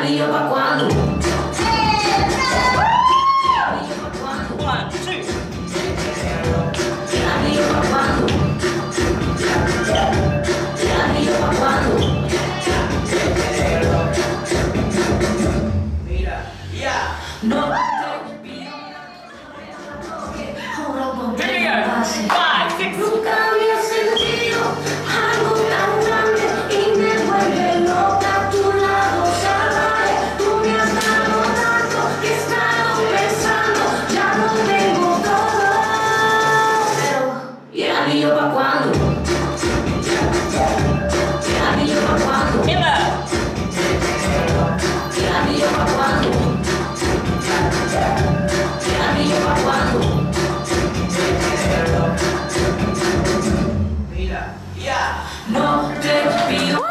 caminho para quando? aguando. No te pido.